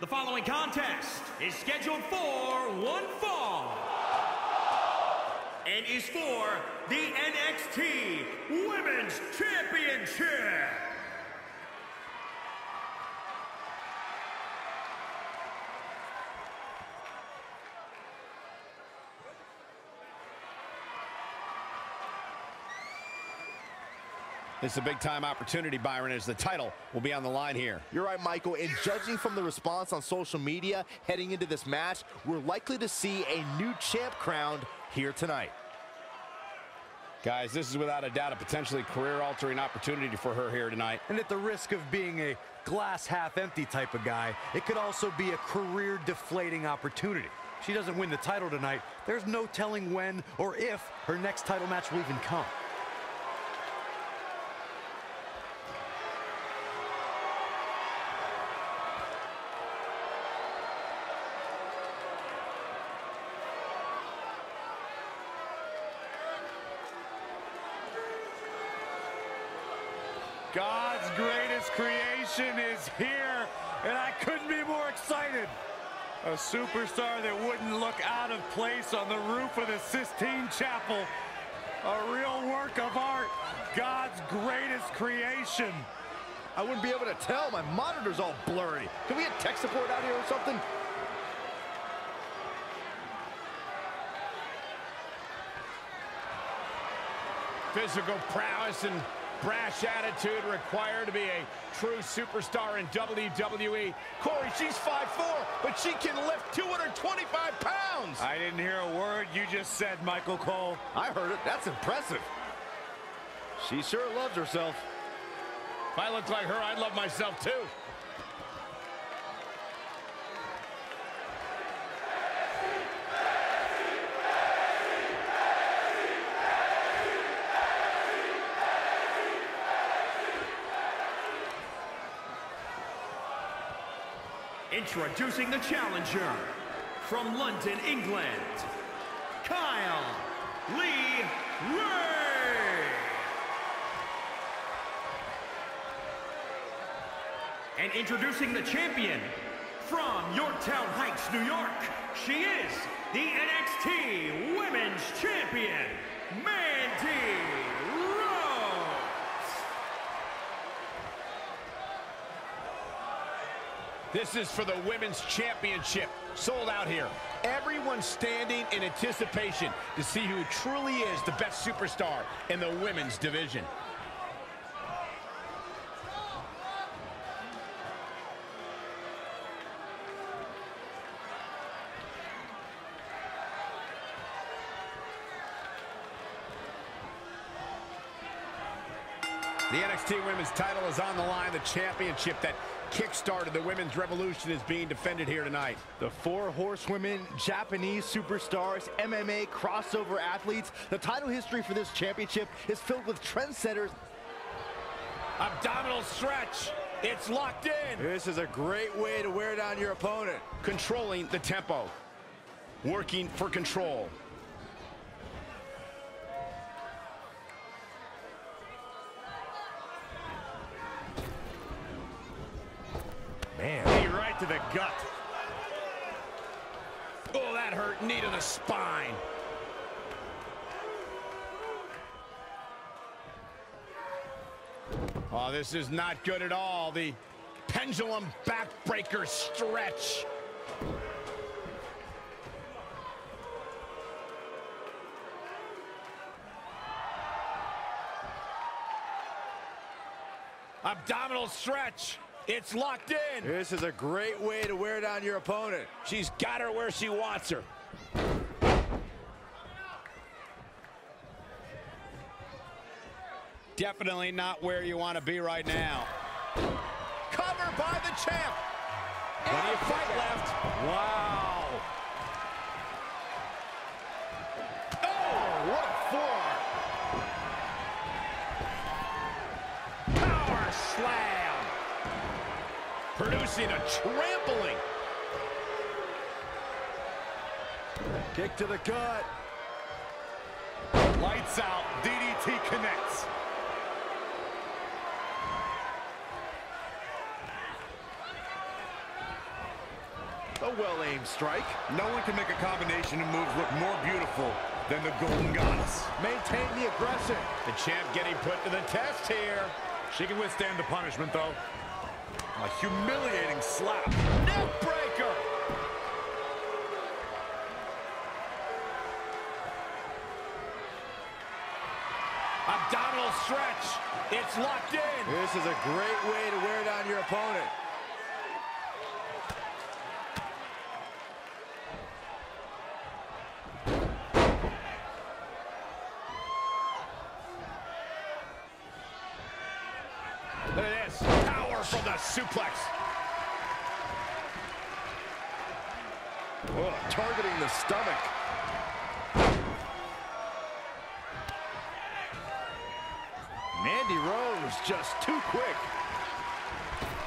The following contest is scheduled for one fall and is for the NXT Women's Championship. This is a big-time opportunity, Byron, as the title will be on the line here. You're right, Michael. And judging from the response on social media heading into this match, we're likely to see a new champ crowned here tonight. Guys, this is without a doubt a potentially career-altering opportunity for her here tonight. And at the risk of being a glass half-empty type of guy, it could also be a career-deflating opportunity. She doesn't win the title tonight, there's no telling when or if her next title match will even come. God's greatest creation is here, and I couldn't be more excited. A superstar that wouldn't look out of place on the roof of the Sistine Chapel. A real work of art, God's greatest creation. I wouldn't be able to tell. My monitor's all blurry. Can we get tech support out here or something? Physical prowess and brash attitude required to be a true superstar in WWE. Corey, she's 5'4", but she can lift 225 pounds. I didn't hear a word you just said, Michael Cole. I heard it. That's impressive. She sure loves herself. If I looked like her, I'd love myself too. Introducing the challenger from London, England, Kay Lee Ray. And introducing the champion from Yorktown Heights, New York, she is the NXT Women's Champion, Mandy Rose. This is for the Women's Championship. Sold out here. Everyone standing in anticipation to see who truly is the best superstar in the women's division. The NXT Women's title is on the line. The championship that kick-started the women's revolution is being defended here tonight. The four horsewomen, Japanese superstars, MMA crossover athletes. The title history for this championship is filled with trendsetters. Abdominal stretch. It's locked in. This is a great way to wear down your opponent. Controlling the tempo. Working for control. To the gut. Oh, that hurt. Knee to the spine. Oh, this is not good at all. The pendulum backbreaker stretch. Abdominal stretch. It's locked in. This is a great way to wear down your opponent. She's got her where she wants her. Definitely not where you want to be right now. Cover by the champ. Plenty of fight left. Wow. Oh, what a forearm. Power slam. Producing a trampling. Kick to the gut. Lights out. DDT connects. A well-aimed strike. No one can make a combination of moves look more beautiful than the Golden Goddess. Maintain the aggression. The champ getting put to the test here. She can withstand the punishment, though. A humiliating slap. Neck breaker. Abdominal stretch. It's locked in. This is a great way to wear down your opponent. Look at this. Suplex. Oh, targeting the stomach. Mandy Rose just too quick.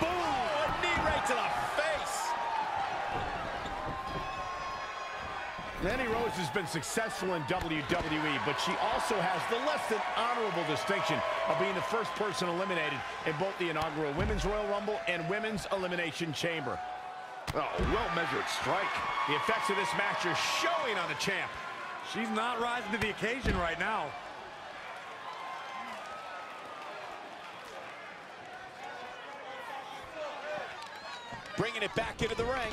Boom! A knee right to the face. Mandy Rose has been successful in WWE, but she also has the less than honorable distinction of being the first person eliminated in both the inaugural Women's Royal Rumble and Women's Elimination Chamber. Oh, well-measured strike. The effects of this match are showing on the champ. She's not rising to the occasion right now. Bringing it back into the ring.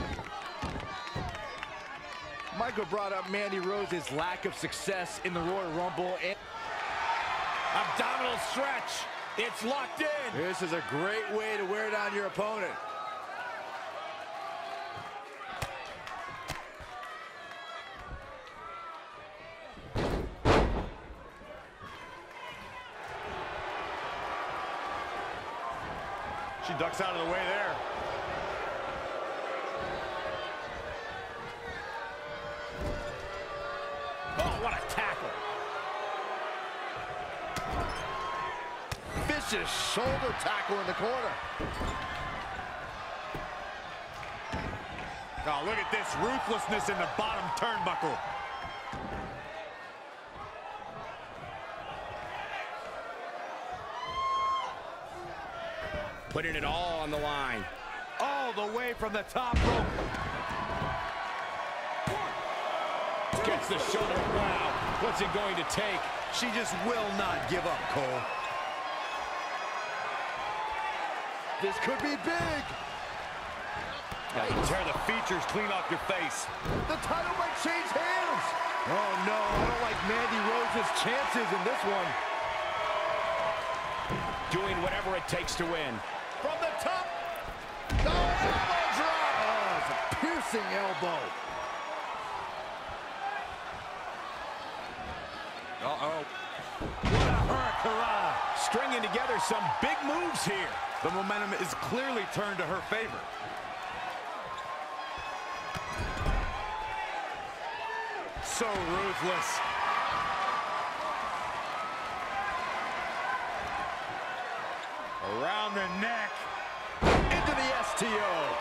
Michael brought up Mandy Rose's lack of success in the Royal Rumble. And Abdominal stretch. It's locked in. this is a great way to wear down your opponent. She ducks out of the way there. Vicious shoulder tackle in the corner. Oh, look at this ruthlessness in the bottom turnbuckle. Putting it all on the line. All the way from the top rope. Gets the shoulder. Wow. What's it going to take? She just will not give up, Cole. This could be big. Now you Tear the features clean off your face. The title might change hands. Oh, no. I don't like Mandy Rose's chances in this one. Doing whatever it takes to win. From the top. Oh, elbow drop. Oh, it's a piercing elbow. Uh-oh. What a hurricane. Stringing together some big moves here. The momentum is clearly turned to her favor. So ruthless. Around the neck. Into the STO.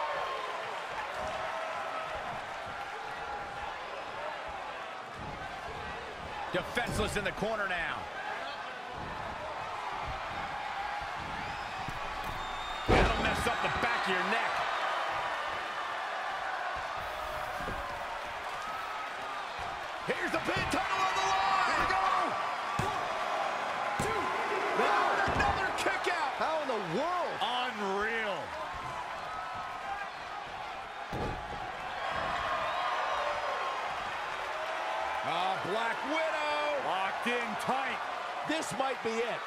Defenseless in the corner now. Black Widow. Locked in tight. This might be it.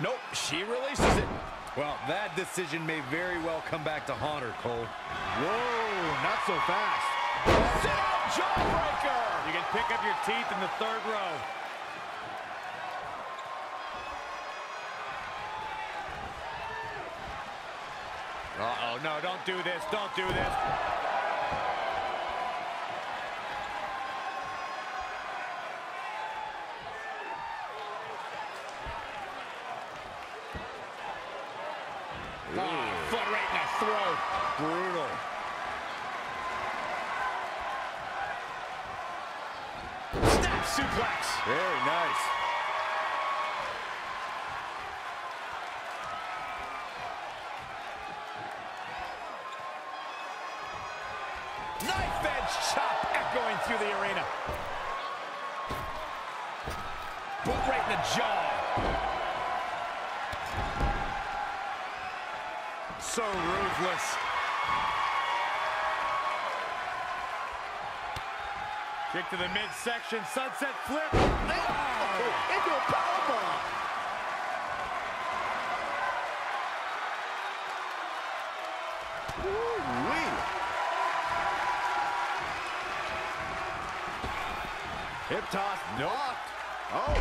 Nope, she releases it. Well, that decision may very well come back to haunt her, Cole. Whoa, not so fast. Sit out jawbreaker. You can pick up your teeth in the third row. Uh-oh, no, don't do this, don't do this. Ah, foot right in the throat. Brutal. Snap suplex. Very nice. Through the arena. Boot right in the jaw. So ruthless. Kick to the midsection, sunset flip. Oh, into a powerbomb. Woo-wee. Hip toss blocked. Oh.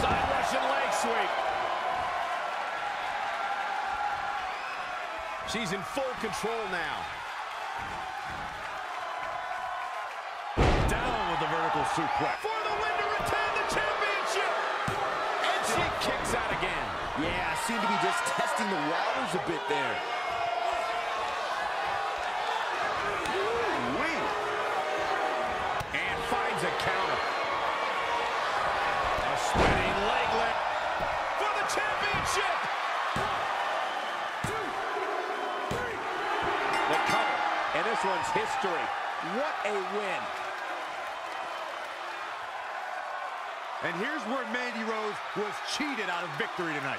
Side Russian leg sweep. She's in full control now. Down with the vertical suplex. For the win kicks out again. Yeah, seemed to be just testing the waters a bit there. And finds a counter. A for the championship. The and this one's history. What a win. And here's where Mandy Rose was cheated out of victory tonight.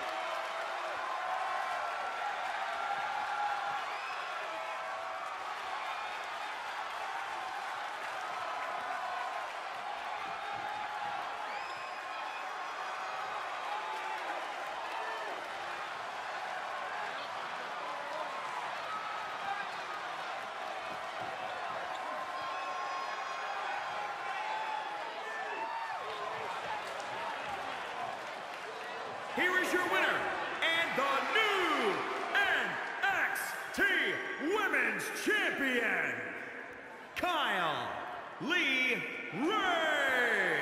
Lee Ray.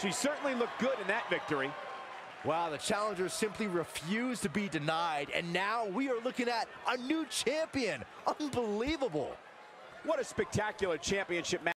She certainly looked good in that victory. Wow, the challenger simply refused to be denied, and now we are looking at a new champion. Unbelievable. What a spectacular championship match.